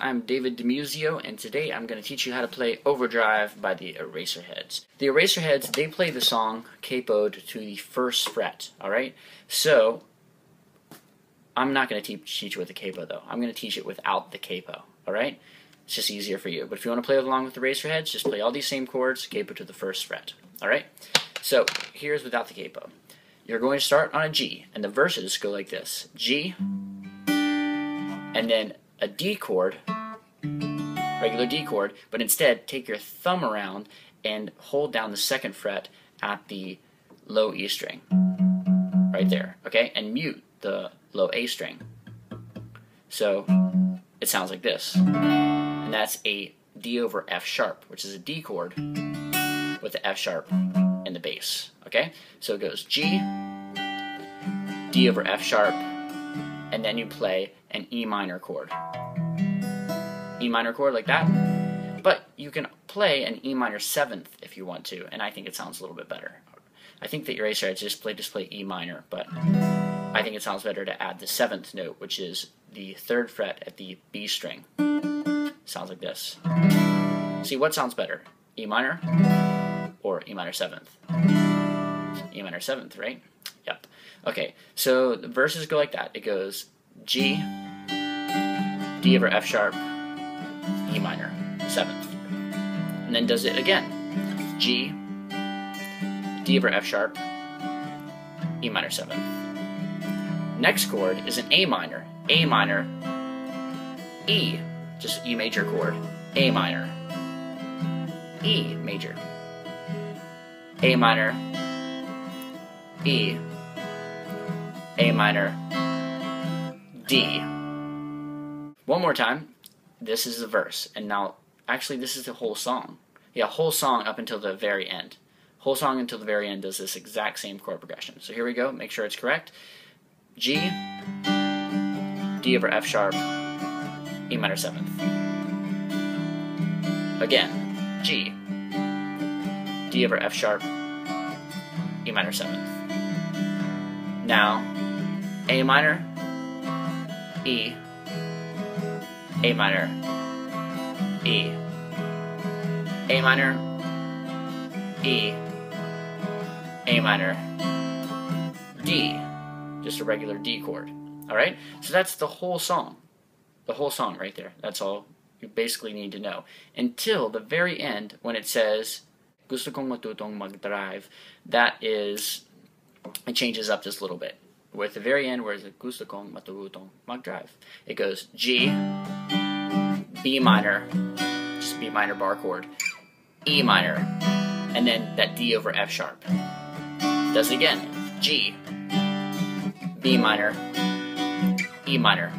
I'm David DiMuzio, and today I'm going to teach you how to play Overdrive by the Eraserheads. The Eraserheads, they play the song capoed to the first fret, alright? So, I'm not going to teach, you with the capo, though. I'm going to teach it without the capo, alright? It's just easier for you. But if you want to play along with the Eraserheads, just play all these same chords, capo to the first fret, alright? So, here's without the capo. You're going to start on a G, and the verses go like this. G, and then a D chord, regular D chord, but instead take your thumb around and hold down the second fret at the low E string, right there, okay? And mute the low A string. So it sounds like this. And that's a D over F sharp, which is a D chord with the F sharp in the bass, okay? So it goes G, D over F sharp, and then you play an E minor chord. E minor chord like that. But you can play an E minor seventh if you want to, and I think it sounds a little bit better. I think that Eraserheads just play just play E minor, but I think it sounds better to add the seventh note, which is the third fret at the B string. Sounds like this. See what sounds better, E minor or E minor seventh? E minor seventh, right? Yep. Okay, so the verses go like that. It goes G, D over F sharp, E minor, seventh. And then does it again. G, D over F sharp, E minor seventh. Next chord is an A minor, A minor, E, just E major chord, A minor, E major, A minor, E, A minor, D. One more time. This is the verse. And now, actually, this is the whole song. Yeah, whole song up until the very end. Whole song until the very end does this exact same chord progression. So here we go. Make sure it's correct. G, D over F sharp, E minor seventh. Again, G, D over F sharp, E minor seventh. Now, A minor, E, A minor, E, A minor, E, A minor, D, just a regular D chord. Alright? So that's the whole song. The whole song right there. That's all you basically need to know. Until the very end when it says, Gusto kong matutong mag-drive. That is, it changes up just a little bit with the very end where it's gusto kong matutong mag-drive. It goes G, B minor, just B minor bar chord, E minor, and then that D over F sharp. Does it again. G, B minor, E minor,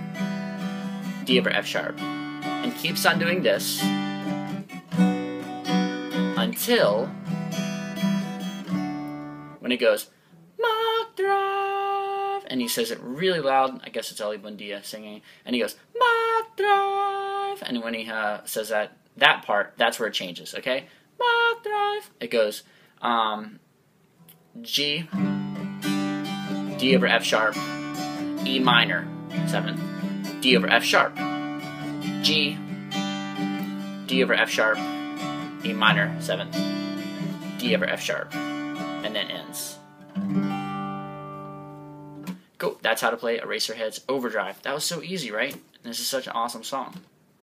D over F sharp. And keeps on doing this until when it goes and he says it really loud. I guess it's Ely Buendia singing, and he goes mag-drive, and when he uh, says that that part, that's where it changes. Okay, mag-drive. It goes um, G, D over F sharp, E minor, seventh, D over F sharp, G, D over F sharp, E minor, seventh, D over F sharp, Cool. That's how to play Eraserhead's Overdrive. That was so easy, right? This is such an awesome song.